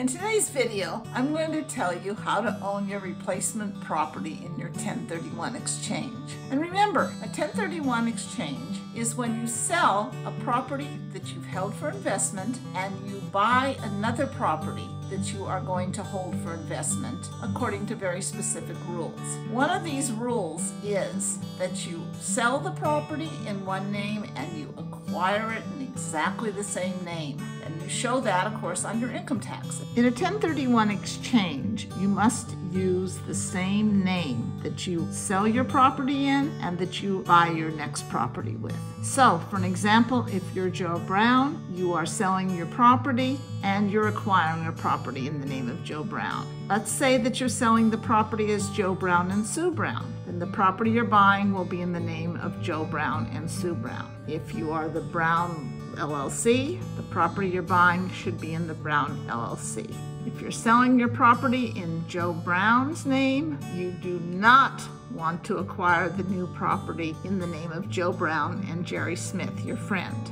In today's video, I'm going to tell you how to own your replacement property in your 1031 exchange. And remember, a 1031 exchange is when you sell a property that you've held for investment and you buy another property that you are going to hold for investment according to very specific rules. One of these rules is that you sell the property in one name and you acquire it in exactly the same name. And you show that, of course, on your income tax. In a 1031 exchange, you must use the same name that you sell your property in and that you buy your next property with. So, for an example, if you're Joe Brown, you are selling your property and you're acquiring a property in the name of Joe Brown. Let's say that you're selling the property as Joe Brown and Sue Brown. Then the property you're buying will be in the name of Joe Brown and Sue Brown. If you are the Brown LLC, the property you're buying should be in the Brown LLC. If you're selling your property in Joe Brown's name, you do not want to acquire the new property in the name of Joe Brown and Jerry Smith, your friend,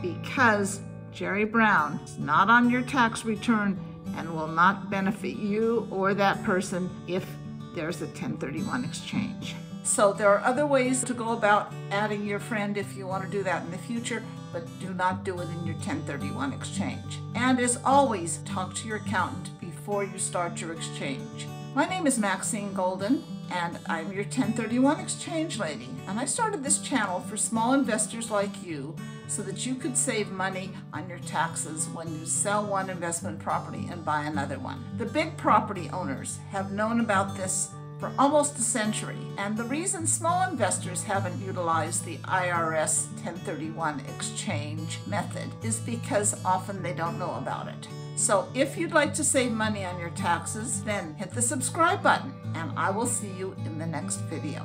because Jerry Brown is not on your tax return and will not benefit you or that person if there's a 1031 exchange. So there are other ways to go about adding your friend if you want to do that in the future, but do not do it in your 1031 exchange. And as always, talk to your accountant before you start your exchange. My name is Maxine Golden, and I'm your 1031 exchange lady. And I started this channel for small investors like you so that you could save money on your taxes when you sell one investment property and buy another one. The big property owners have known about this for almost a century, and the reason small investors haven't utilized the IRS 1031 exchange method is because often they don't know about it. So if you'd like to save money on your taxes, then hit the subscribe button, and I will see you in the next video.